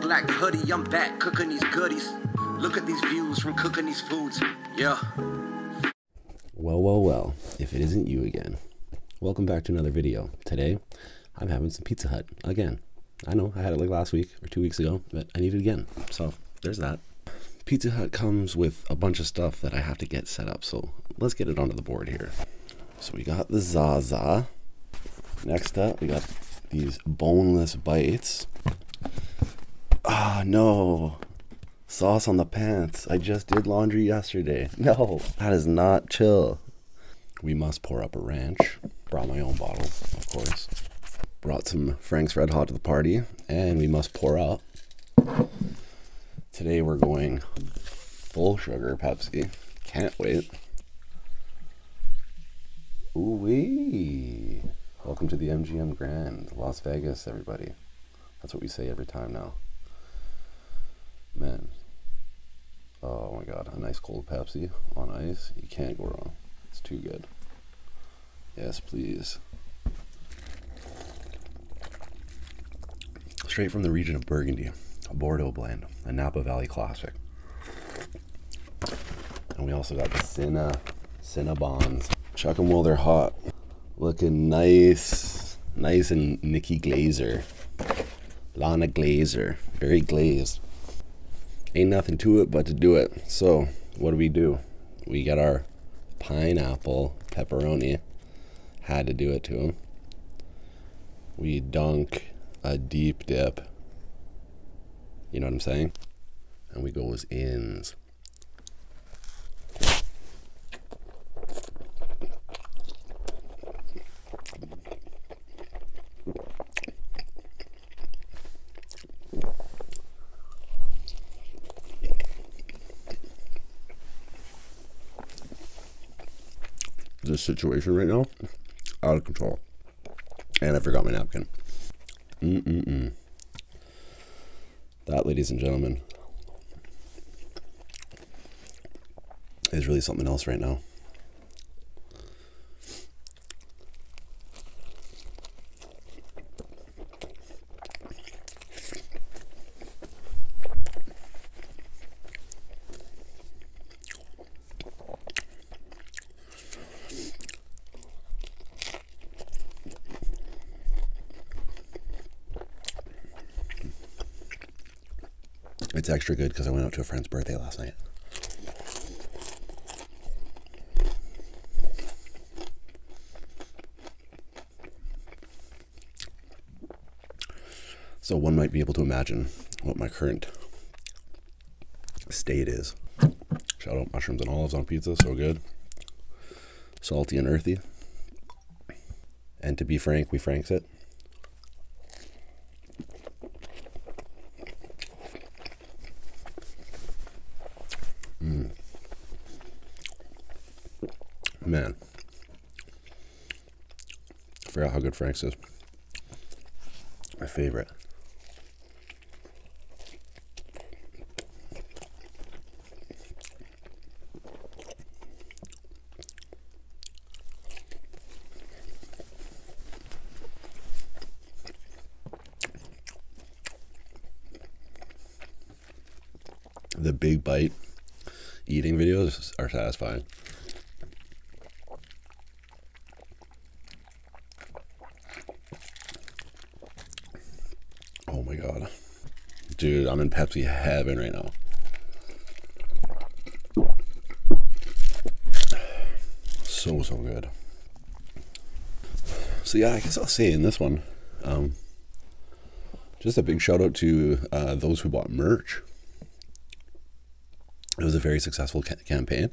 black hoody, I'm back cooking these goodies. Look at these views from cooking these foods. Yeah. Well, well, well, if it isn't you again. Welcome back to another video. Today, I'm having some Pizza Hut again. I know I had it like last week or two weeks ago, but I need it again. So there's that. Pizza Hut comes with a bunch of stuff that I have to get set up. So let's get it onto the board here. So we got the Zaza. Next up, we got these boneless bites. Ah, no. Sauce on the pants. I just did laundry yesterday. No, that is not chill. We must pour up a ranch. Brought my own bottle, of course. Brought some Frank's Red Hot to the party, and we must pour up. Today we're going full sugar Pepsi. Can't wait. Ooh wee! Welcome to the MGM Grand, Las Vegas, everybody. That's what we say every time now. Man. Oh my god, a nice cold Pepsi on ice. You can't go wrong. It's too good. Yes, please. Straight from the region of Burgundy, a Bordeaux blend, a Napa Valley classic. And we also got the Cinna, Cinnabons. Chuck them while they're hot. Looking nice, nice and Nikki Glazer. Lana Glazer, very glazed. Ain't nothing to it but to do it. So, what do we do? We got our pineapple pepperoni. Had to do it to him. We dunk a deep dip. You know what I'm saying? And we go as ins. This situation right now out of control. And I forgot my napkin. Mm-mm-mm. That, ladies and gentlemen, is really something else right now. It's extra good because I went out to a friend's birthday last night. So one might be able to imagine what my current state is. Shout out mushrooms and olives on pizza, so good. Salty and earthy. And to be frank, we franks it. Man. I forgot how good Frank's is. My favorite. The big bite eating videos are satisfying. Oh my god. Dude, I'm in Pepsi heaven right now. So, so good. So, yeah, I guess I'll say in this one, um, just a big shout out to uh, those who bought merch. It was a very successful ca- campaign.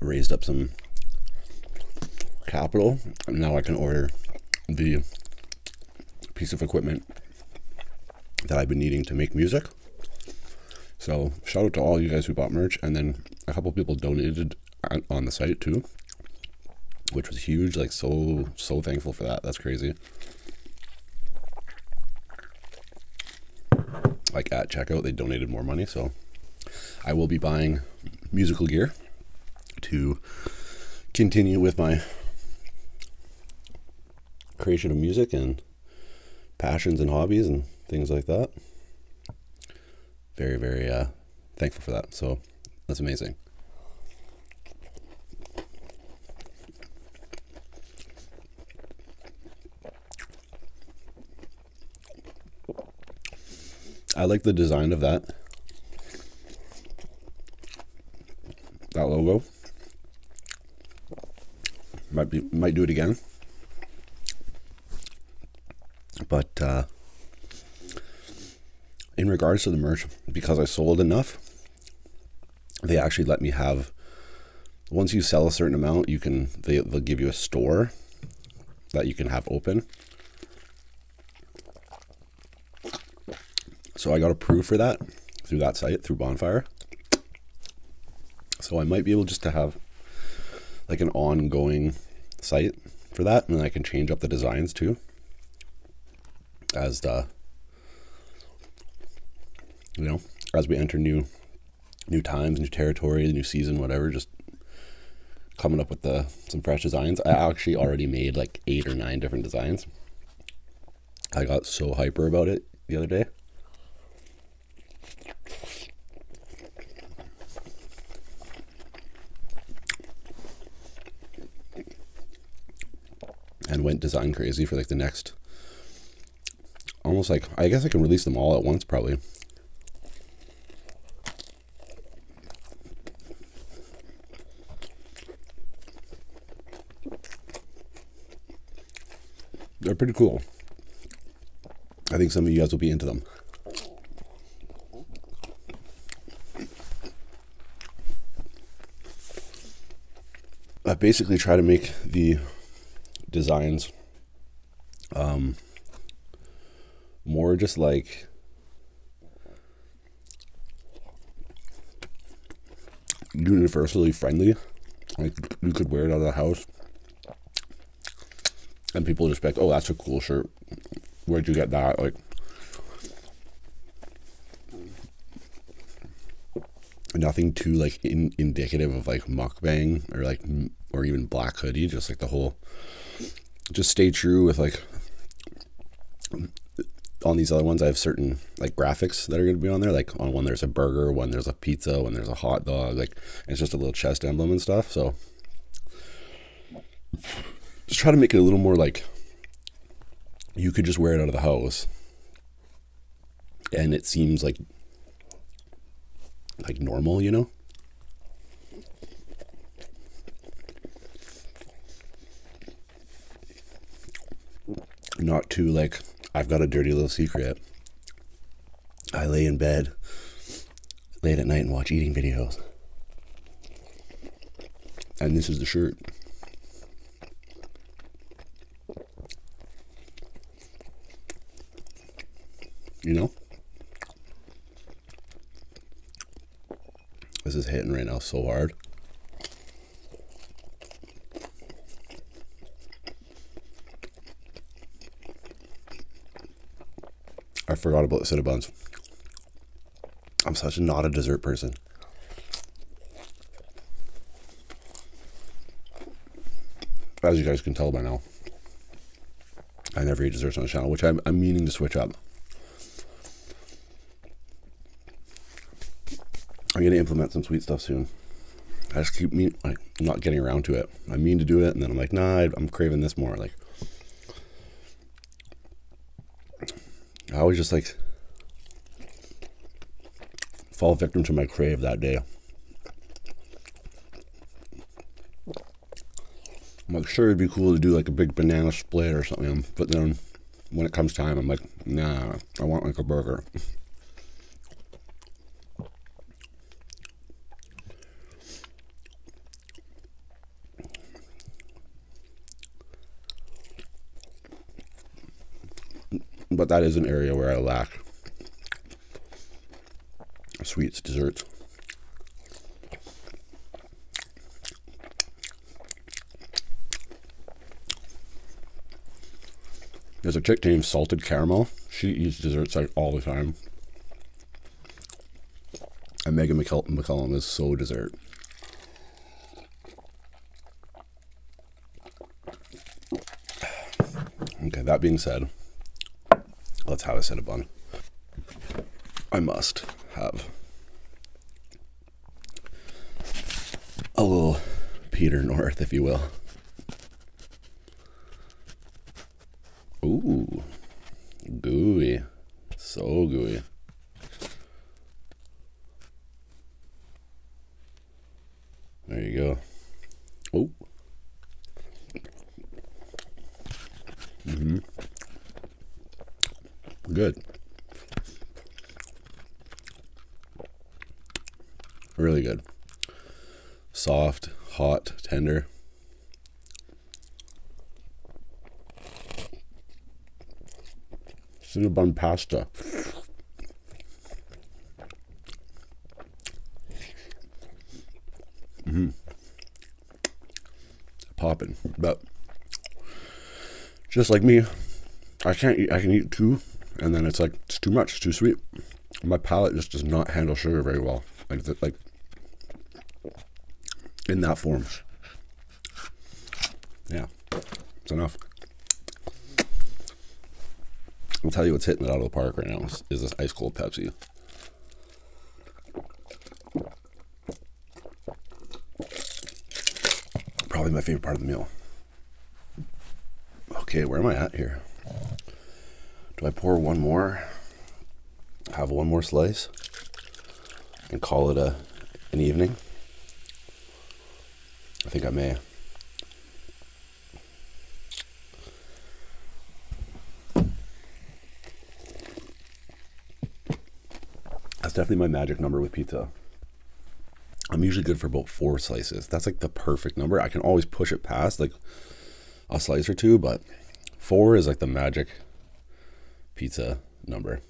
Raised up some capital. And now I can order the piece of equipment that I've been needing to make music. So shout out to all you guys who bought merch, and then a couple people donated on- the site too, which was huge. Like so so thankful for that. That's crazy. Like at checkout, they donated more money, so I will be buying musical gear to continue with my creation of music and passions and hobbies and things like that. Very, very uh, thankful for that. So that's amazing. I like the design of that. That logo. Might be might do it again. But uh, in regards to the merch, because I sold enough, they actually let me have. Once you sell a certain amount, you can they they'll give you a store that you can have open. So I got approved for that through that site through Bonfire. So I might be able just to have like an ongoing site for that, and I can change up the designs too as the you know as we enter new new times, new territory, new season, whatever. Just coming up with the some fresh designs. I actually already made like eight or nine different designs. I got so hyper about it the other day. And went design crazy for like the next almost like I guess I can release them all at once probably. They're pretty cool. I think some of you guys will be into them. I basically try to make the designs um, more just like universally friendly. Like you could wear it out of the house, and people just be like, "Oh, that's a cool shirt. Where'd you get that?" Like, nothing too like in, indicative of like mukbang or like or even black hoody. Just like the whole, just stay true with like on these other ones, I have certain like graphics that are going to be on there. Like on one, there's a burger, one there's a pizza, one there's a hot dog. Like it's just a little chest emblem and stuff. So just try to make it a little more like you could just wear it out of the house, and it seems like like normal, you know. Not too like I've got a dirty little secret. I lay in bed late at night and watch eating videos. And this is the shirt. You know? This is hitting right now so hard. Forgot about the Cinnabons. I'm such a not a dessert person. As you guys can tell by now, I never eat desserts on the channel, which I'm, I'm meaning to switch up. I'm gonna implement some sweet stuff soon. I just keep me like not getting around to it. I mean to do it, and then I'm like, nah, I'm craving this more. Like, I always just like fall victim to my crave that day. I'm like, sure, it'd be cool to do like a big banana split or something, but then when it comes time, I'm like, nah, I want like a burger. But that is an area where I lack sweets, desserts. There's a chick named Salted Caramel. She eats desserts like all the time. And Megan McCullum is so dessert. Okay, that being said, let's have a Cinnabon. I must have a little Peter North, if you will. Ooh, gooey. So gooey. There you go. Oh. Mm-hmm. Good. Really good. Soft, hot, tender. Cinnabon pasta. Mm-hmm. Popping, but just like me, I can't eat. I can eat two, and then it's like it's too much. It's too sweet. My palate just does not handle sugar very well. Like that like in that form. Yeah, it's enough. I'll tell you what's hitting it out of the park right now is, is this ice cold Pepsi. Probably my favorite part of the meal. Okay, where am I at here? Do I pour one more? Have one more slice? And call it a an evening? I think I may. That's definitely my magic number with pizza. I'm usually good for about four slices. That's like the perfect number. I can always push it past like a slice or two, but four is like the magic pizza number.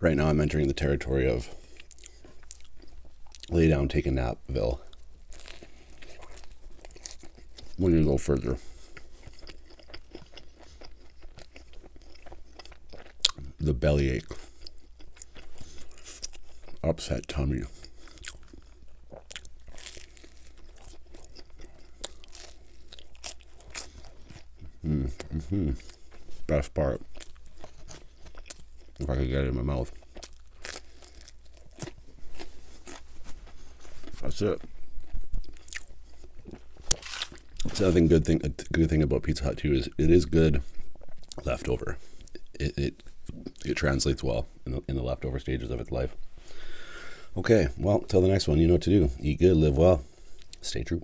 Right now, I'm entering the territory of lay down, take a napville. When you go further. The bellyache. Upset tummy. Mm, hmm Best part. If I could get it in my mouth. That's it. It's another good thing. A good thing about Pizza Hut too is it is good leftover. It it, it translates well in the, in the leftover stages of its life. Okay, well, till the next one, you know what to do. Eat good, live well, stay true.